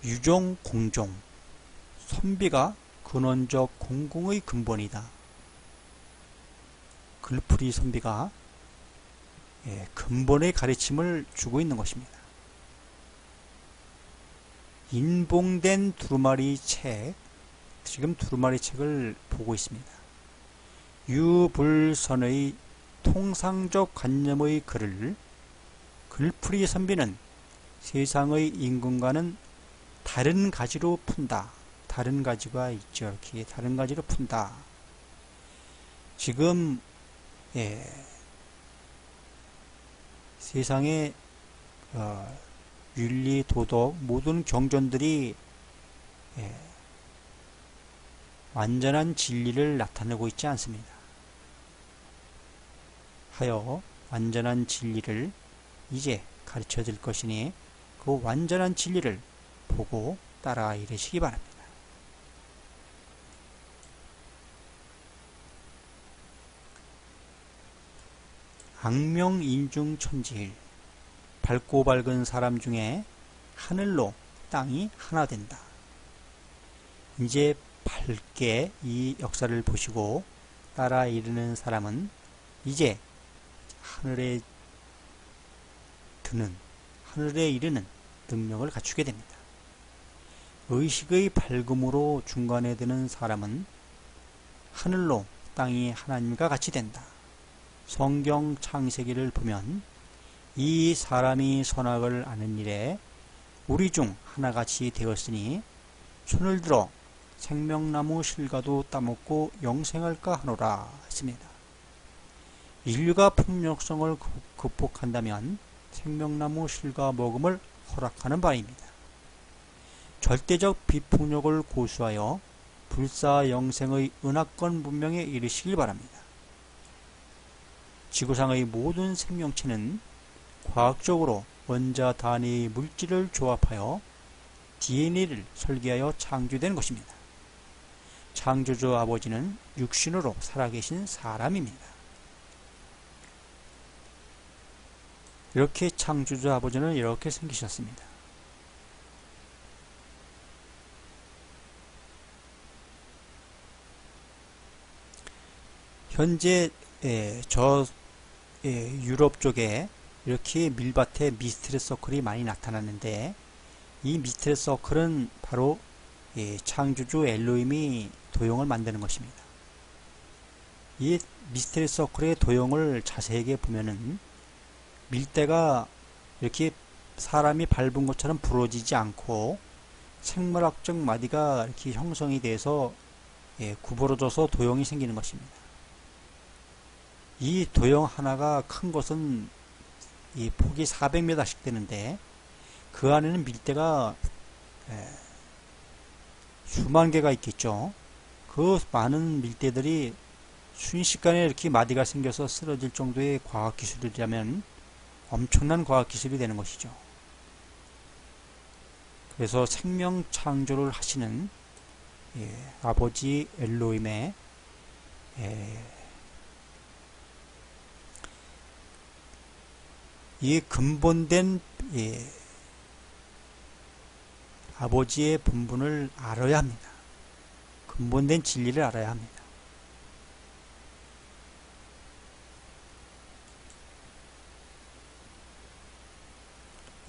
A: 유종 공종 선비가 근원적 공공의 근본이다. 글풀이 선비가 예, 근본의 가르침을 주고 있는 것입니다. 인봉된 두루마리 책 지금 두루마리 책을 보고 있습니다. 유불선의 통상적 관념의 글을 글풀이 선비는 세상의 임금과는 다른 가지로 푼다. 다른 가지가 있죠. 이렇게 다른 가지로 푼다. 지금 예, 세상의 어, 윤리, 도덕 모든 경전들이 예, 완전한 진리를 나타내고 있지 않습니다. 하여 완전한 진리를 이제 가르쳐 줄 것이니 그 완전한 진리를 보고 따라 이르시기 바랍니다. 악명인중천지일 밝고 밝은 사람 중에 하늘로 땅이 하나 된다. 이제 밝게 이 역사를 보시고 따라 이르는 사람은 이제 하늘에 드는 하늘에 이르는 능력을 갖추게 됩니다. 의식의 밝음으로 중간에 드는 사람은 하늘로 땅이 하나님과 같이 된다. 성경 창세기를 보면 이 사람이 선악을 아는 일에 우리 중 하나같이 되었으니 손을 들어 생명나무 실과도 따먹고 영생할까 하노라 했습니다. 인류가 폭력성을 극복한다면 생명나무 실과 먹음을 허락하는 바입니다. 절대적 비폭력을 고수하여 불사 영생의 은하권 문명에 이르시길 바랍니다. 지구상의 모든 생명체는 과학적으로 원자 단위 물질을 조합하여 DNA를 설계하여 창조된 것입니다. 창조주 아버지는 육신으로 살아계신 사람입니다. 이렇게 창조주 아버지는 이렇게 생기셨습니다. 현재 저 유럽 쪽에 이렇게 밀밭에 미스트리 서클이 많이 나타났는데 이 미스트리 서클은 바로 창조주 엘로임이 도형을 만드는 것입니다. 이 미스테리 서클의 도형을 자세하게 보면은 밀대가 이렇게 사람이 밟은 것처럼 부러지지 않고 생물학적 마디가 이렇게 형성이 돼서 예, 구부러져서 도형이 생기는 것입니다. 이 도형 하나가 큰 것은 이 폭이 400m씩 되는데 그 안에는 밀대가 예, 수만 개가 있겠죠. 그 많은 밀대들이 순식간에 이렇게 마디가 생겨서 쓰러질 정도의 과학기술이라면 엄청난 과학기술이 되는 것이죠. 그래서 생명 창조를 하시는 예, 아버지 엘로임의 예, 이 근본된 예, 아버지의 본분을 알아야 합니다. 근본된 진리를 알아야 합니다.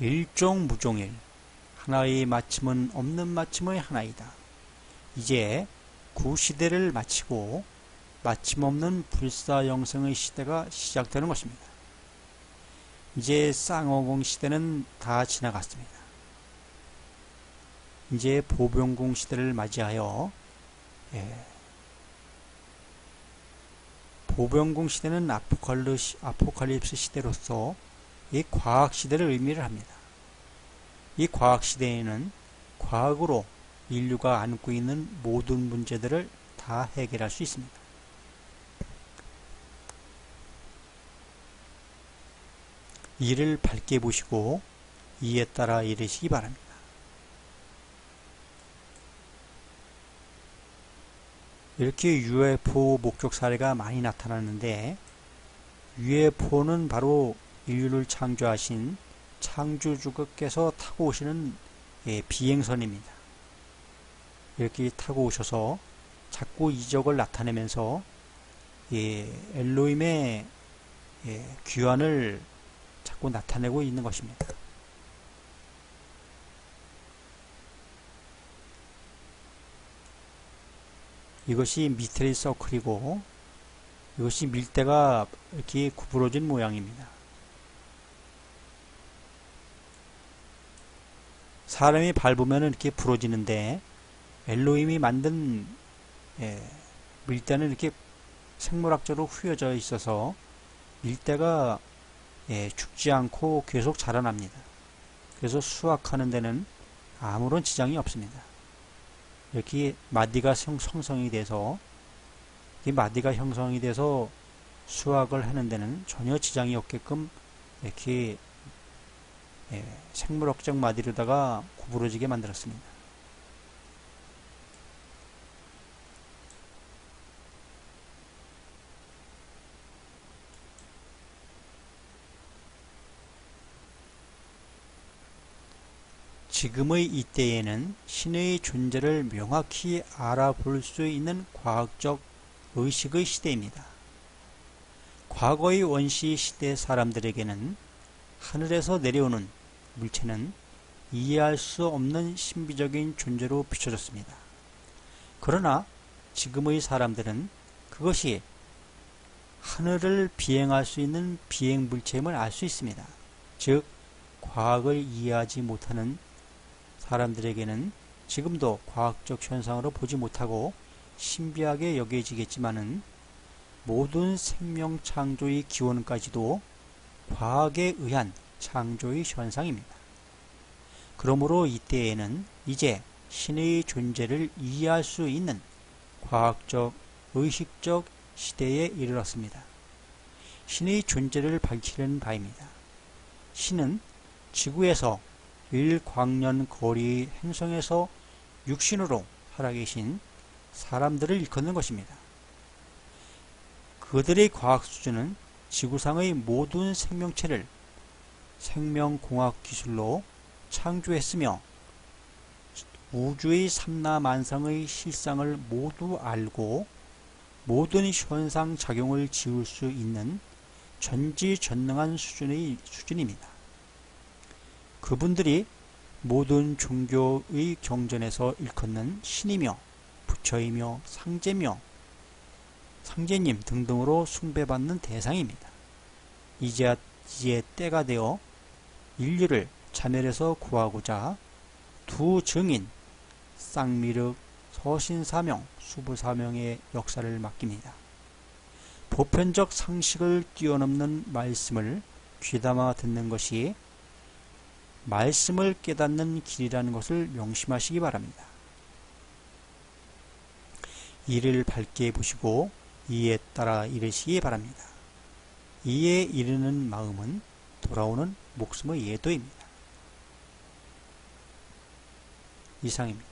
A: 일종 무종일 하나의 마침은 없는 마침의 하나이다. 이제 구시대를 마치고 마침 없는 불사영성의 시대가 시작되는 것입니다. 이제 쌍어공 시대는 다 지나갔습니다. 이제 보병공 시대를 맞이하여 예. 보병공 시대는 아포칼립스 시대로서 이 과학 시대를 의미를 합니다. 이 과학 시대에는 과학으로 인류가 안고 있는 모든 문제들을 다 해결할 수 있습니다. 이를 밝게 보시고 이에 따라 이르시기 바랍니다. 이렇게 UFO 목격 사례가 많이 나타났는데 UFO는 바로 인류를 창조하신 창조주께서 타고 오시는 예, 비행선입니다. 이렇게 타고 오셔서 자꾸 이적을 나타내면서 예, 엘로임의 예, 귀환을 자꾸 나타내고 있는 것입니다. 이것이 미스테리 서클이고 이것이 밀대가 이렇게 구부러진 모양입니다. 사람이 밟으면 이렇게 부러지는데 엘로임이 만든 예, 밀대는 이렇게 생물학적으로 휘어져 있어서 밀대가 예, 죽지 않고 계속 자라납니다. 그래서 수확하는 데는 아무런 지장이 없습니다. 이렇게 마디가 형성이 돼서 이 마디가 형성이 돼서 수확을 하는 데는 전혀 지장이 없게끔 이렇게 예, 생물학적 마디로다가 구부러지게 만들었습니다. 지금의 이때에는 신의 존재를 명확히 알아볼 수 있는 과학적 의식의 시대입니다. 과거의 원시 시대 사람들에게는 하늘에서 내려오는 물체는 이해할 수 없는 신비적인 존재로 비춰졌습니다. 그러나 지금의 사람들은 그것이 하늘을 비행할 수 있는 비행 물체임을 알 수 있습니다. 즉, 과학을 이해하지 못하는 사람들에게는 지금도 과학적 현상으로 보지 못하고 신비하게 여겨지겠지만은 모든 생명 창조의 기원까지도 과학에 의한 창조의 현상입니다. 그러므로 이때에는 이제 신의 존재를 이해할 수 있는 과학적, 의식적 시대에 이르렀습니다. 신의 존재를 밝히는 바입니다. 신은 지구에서 일광년 거리 행성에서 육신으로 살아계신 사람들을 일컫는 것입니다. 그들의 과학 수준은 지구상의 모든 생명체를 생명공학 기술로 창조했으며 우주의 삼라만상의 실상을 모두 알고 모든 현상 작용을 지울 수 있는 전지전능한 수준의 수준입니다. 그분들이 모든 종교의 경전에서 일컫는 신이며 부처이며 상제며 상제님 등등으로 숭배받는 대상입니다. 이제 이제 때가 되어 인류를 자멸에서 구하고자 두 증인 쌍미륵 서신사명 수부사명의 역사를 맡깁니다. 보편적 상식을 뛰어넘는 말씀을 귀담아 듣는 것이 말씀을 깨닫는 길이라는 것을 명심하시기 바랍니다. 이를 밝게 보시고 이에 따라 이르시기 바랍니다. 이에 이르는 마음은 돌아오는 목숨의 예도입니다. 이상입니다.